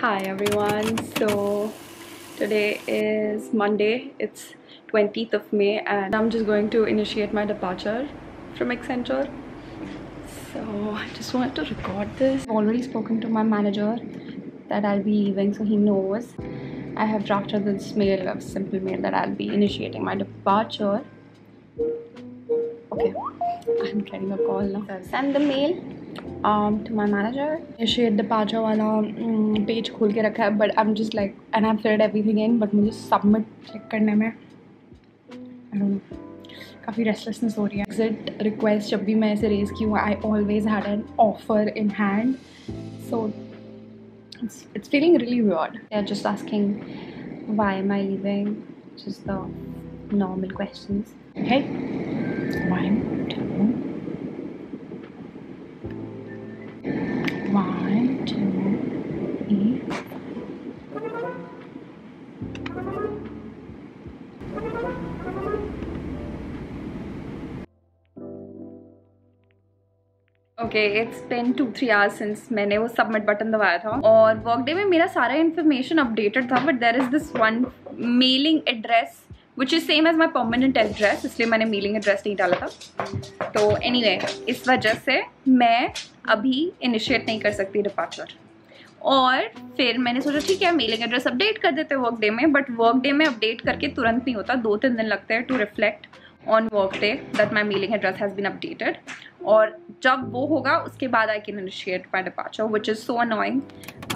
Hi everyone. So today is Monday. It's 20th of May and I'm just going to initiate my departure from Accenture. So I just wanted to record this. I've already spoken to my manager that I'll be leaving so he knows. I have drafted this mail, a simple mail that I'll be initiating my departure. Okay, I'm getting a call now. Send the mail um, to my manager. Initiate departure वाला um, page खोल के रखा है but I'm just like and I've filled everything in but मुझे submit check करने में I don't know काफ़ी restlessness हो रही है एग्जिट रिक्वेस्ट जब भी मैं इसे रेज की हूँ I always had an offer in hand so it's it's feeling really weird. They're just asking why am I leaving? Just the normal questions. Okay. One, two. Okay it's been two three hours since मैंने वो submit button दबाया था। और work day में मेरा सारा information updated था but there is this one mailing address which is same as my permanent address इसलिए मैंने मेलिंग एड्रेस नहीं डाला था। तो एनी anyway, इस वजह से मैं अभी इनिशिएट नहीं कर सकती डिपार्चर और फिर मैंने सोचा, ठीक है, मेलिंग एड्रेस अपडेट कर देते हैं वर्क डे में बट वर्क डे में अपडेट करके तुरंत नहीं होता। दो तीन दिन लगते हैं to reflect on work day that my mailing address has been updated और जब वो होगा, उसके बाद I can initiate my departure which is so annoying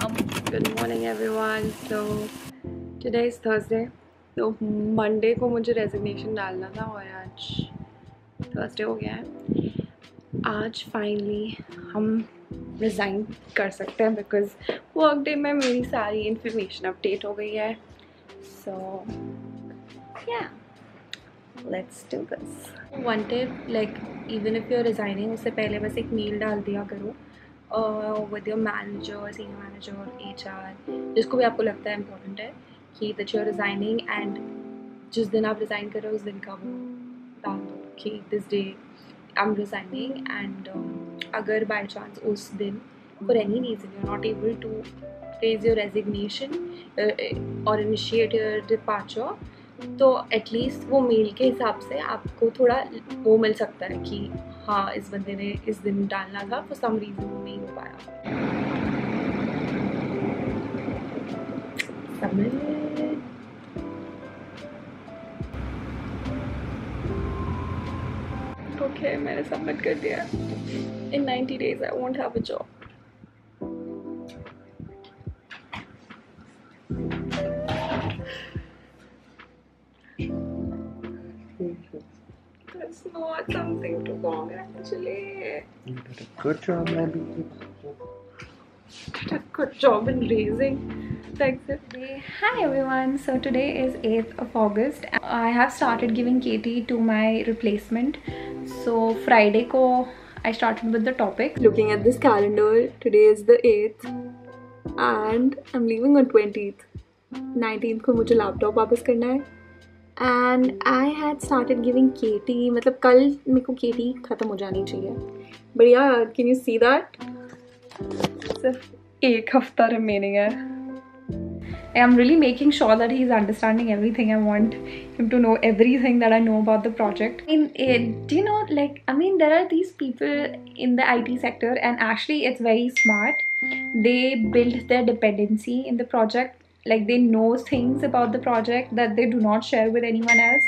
good morning everyone so today is Thursday तो मंडे को मुझे रेजिग्नेशन डालना था और आज थर्सडे हो गया है। आज फाइनली हम रिज़ाइन कर सकते हैं बिकॉज़ वर्क डे में मेरी सारी इन्फॉर्मेशन अपडेट हो गई है। सो या let's do this. One tip, like, even if you're resigning, उससे पहले बस एक मेल डाल दिया करो। With your manager senior manager H R जिसको भी आपको लगता है इम्पोर्टेंट है, कि that you are resigning and जिस दिन आप रिज़ाइन कर, उस दिन का वो डाल दो कि this day I am resigning and अगर बाई चांस उस दिन for any reason you are not able to raise your resignation और इनिशिएट योर डिपार्चर तो एटलीस्ट वो मेल के हिसाब से आपको थोड़ा वो मिल सकता है कि हाँ इस बंदे ने इस दिन डालना था फॉर सम रीज़न वो नहीं हो पाया। ओके मैंने सबमिट कर दिया in 90 days I won't have a job That's not something to congratulate. You did a good job, Abby. Did a good job in raising the exit. Hi everyone. So today is 8th of August. I have started giving KT to my replacement. So Friday ko I started with the topic. Looking at this calendar, today is the 8th and I'm leaving on 20th. 19th को मुझे laptop वापस करना है and I had started giving K T मतलब कल मेरे को के टी ख़त्म हो जानी चाहिए बट यार कैन यू सी दैट सिर्फ़ एक हफ़्ता रिमेनिंग है I am really making sure that he's understanding everything. I want him to know everything that I know about the project. I mean, it, do you know, like, I mean, there are these people in the IT sector, and actually, it's very smart. They build their dependency in the project like they know things about the project that they do not share with anyone else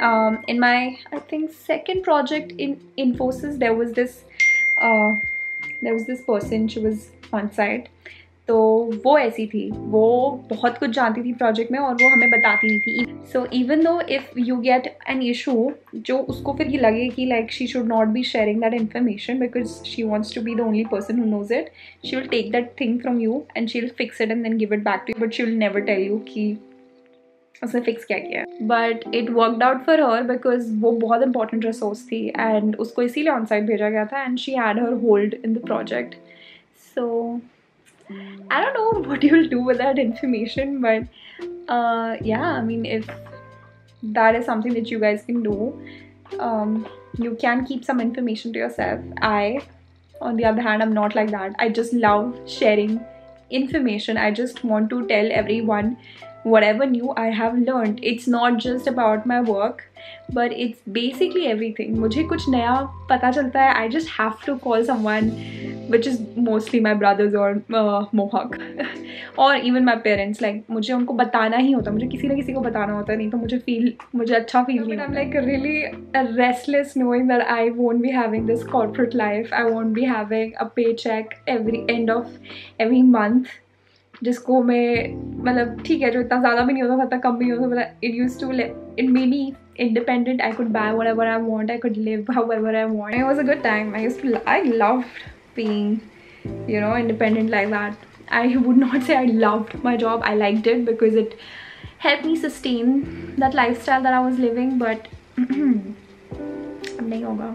um, in my i think second project in infosys there was this uh, there was this person she was on site तो वो ऐसी थी। वो बहुत कुछ जानती थी project में और वो हमें बताती नहीं थी। So even though if you get an issue जो उसको फिर ये लगे कि like she should not be sharing that information because she wants to be the only person who knows it she will take that thing from you and she will fix it and then give it back to you but she will never tell you कि उसने fix क्या किया। But it worked out for her because वो बहुत important resource थी and उसको इसीलिए on side भेजा गया था and she had her hold in the project so I don't know what you'll do with that information, but uh, yeah, I mean, if that is something that you guys can do, um, you can keep some information to yourself. I, on the other hand, I'm not like that. I just love sharing information. I just want to tell everyone whatever new I have learned. It's not just about my work, but it's basically everything. मुझे कुछ नया पता चलता है I just have to call someone Which is mostly my brothers और मोहक और even my parents like मुझे उनको बताना ही होता मुझे किसी ना किसी को बताना होता नहीं तो मुझे फील मुझे अच्छा फील नहीं I am like really restless knowing that I won't be having this corporate life I won't be having a pay check every end of every month जिसको मैं मतलब ठीक है जो इतना ज़्यादा भी नहीं होता था कम भी नहीं होता मतलब it use to it may be independent I could buy what I want I could live however I want I was a good time I I love being you know independent like that i would not say i loved my job i liked it because it helped me sustain that lifestyle that i was living but nahi hoga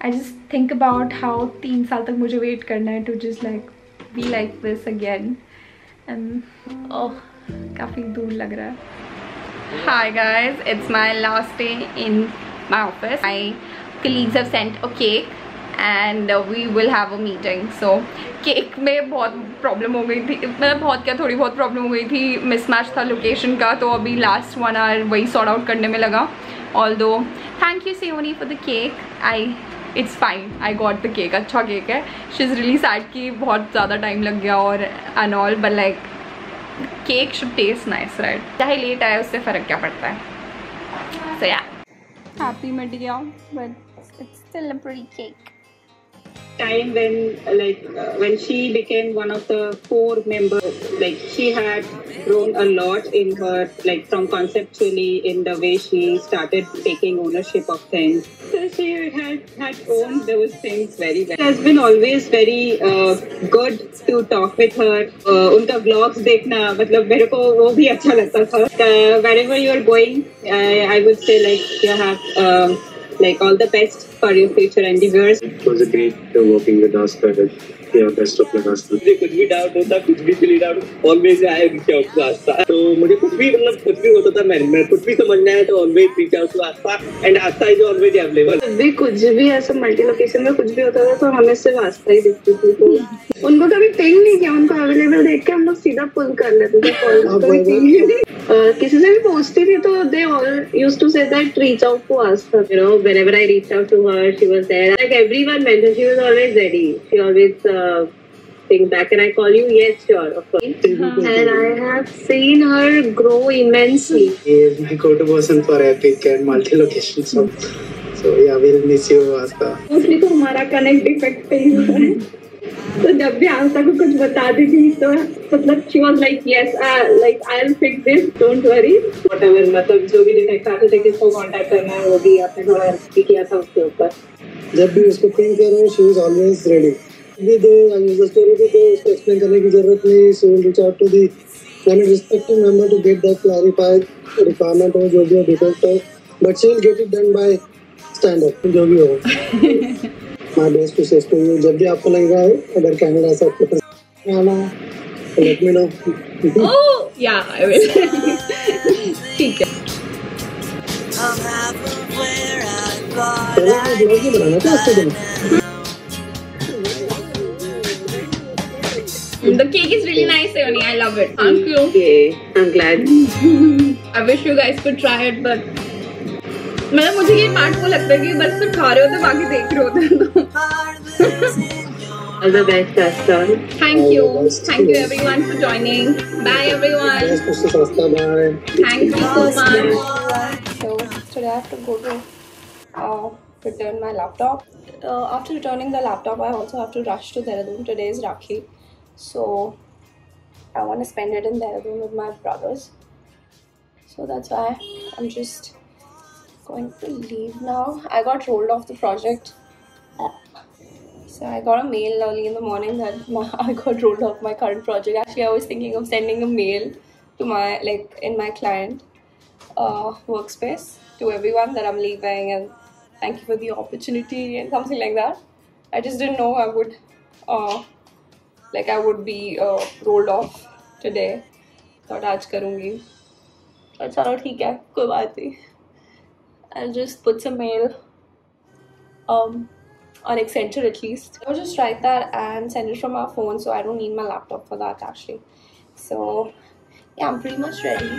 i just think about how teen saal tak mujhe wait karna hai to just like be like this again and oh काफ़ी दूर लग रहा है hi guys it's my last day in my office my colleagues have sent a cake And we will have a meeting so cake में बहुत problem हो गई थी। मतलब बहुत क्या, थोड़ी बहुत प्रॉब्लम हो गई थी मिसमैच था लोकेशन का तो अभी लास्ट वन आवर वही सॉर्ट आउट करने में लगा। ऑल दो thank you Sevni for the cake I it's fine I got the cake अच्छा केक है। शी इज़ रियली सैड कि बहुत ज़्यादा टाइम लग गया और and all but like cake should taste nice right चाहे लेट आया उससे फ़र्क क्या पड़ता है? सो या हैप्पी मिट गया but it's still a pretty cake time when like uh, when she became one of the four members like she had grown a lot in her like from conceptually in the way she started taking ownership of things. So she had had owned those things very well. It has been always very uh, good to talk with her. Uh, unka vlogs dekhna matlab mere ko wo bhi acha lagta tha uh, wherever you are going I would say like you have uh, like all the best for your future endeavors. It was a great uh, working with us, yeah, best of luck Asta. मुझे कुछ भी doubt होता कुछ भी feel doubt always I reach out to Aastha तो मुझे कुछ भी मतलब कुछ भी होता था मैं मैं कुछ भी समझना है तो always reach out to Aastha and Aastha is always available भी कुछ भी ऐसा मल्टी लोकेशन में कुछ भी होता था तो हमें सिर्फ़ आस्था ही दिखती थी तो उनको कभी पिंग नहीं किया उनको अवेलेबल देख के हम लोग सीधा पुल कर लेते थे कॉल किसी से भी पूछती थी तो they all use to say that reach out to us you know whenever I reach out to her she was there like everyone mention she was always ready she always think back and I call you yes sure of course I have seen her grow immensely we go to Boston for epic and multi locations so yeah will miss you Aska mostly तो हमारा connect effect पे ही होता है. तो जब भी आस्था को कुछ बता दी थी तो मतलब she was like yes uh, like I'll fix this don't worry. Whatever मतलब जो भी डिटेक्ट आते थे किसको कांटेक्ट करना है वो भी आपने थोड़ा हेल्प किया था उसके ऊपर। जब भी उसको पिंग करो शी इज़ ऑलवेज रेडी भी दो यूज़र स्टोरी भी दो उसको एक्सप्लेन करने की ज़रूरत नहीं so will reach out to the any respective member to get that clarified requirement हो जो भी हो डिफेक्ट हो। But she will get it done by stand up जो भी हो। My best wishes to you जब भी आपको लगेगा अगर कैमरा से आपको आना लेट मी नो या आई विल ठीक है ही The cake is really nice, Eoni. I love it. Thank you. Okay, I'm glad. I wish you guys could try it, but मतलब मुझे ये पार्ट वो लगता है कि बस सिर्फ़ खा रहे होते बाकी देख रहे होते तो All the best, Aston. Thank you. Thank you everyone for joining. Bye everyone. Thank you so much. So today I have to go to uh, return my laptop. Uh, after returning the laptop, I also have to rush to Dehradun. Today is Rakhi. So I want to spend it in Dehradun with my brothers. So that's why I'm just going to leave now. I got rolled off the project. So I got a mail early in the morning that my, I got rolled off my current project. Actually, I was thinking of sending a mail to my like in my client uh, workspace to everyone that I'm leaving and thank you for the opportunity and something like that. I just didn't know I would uh, like I would be uh, rolled off today. Thought आज करूँगी. But चलो ठीक है कोई बात नहीं. I'll just put some mail. Um, on Accenture at least. I'll just write that and send it from our phone so I don't need my laptop for that actually. So yeah, I'm pretty much ready.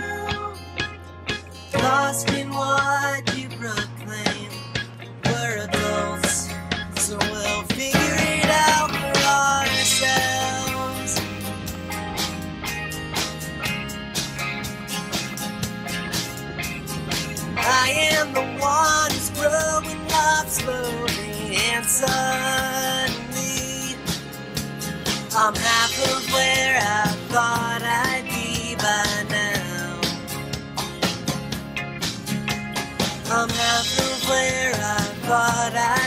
I'm half of where I thought I'd be by now. I'm half of where I thought I'd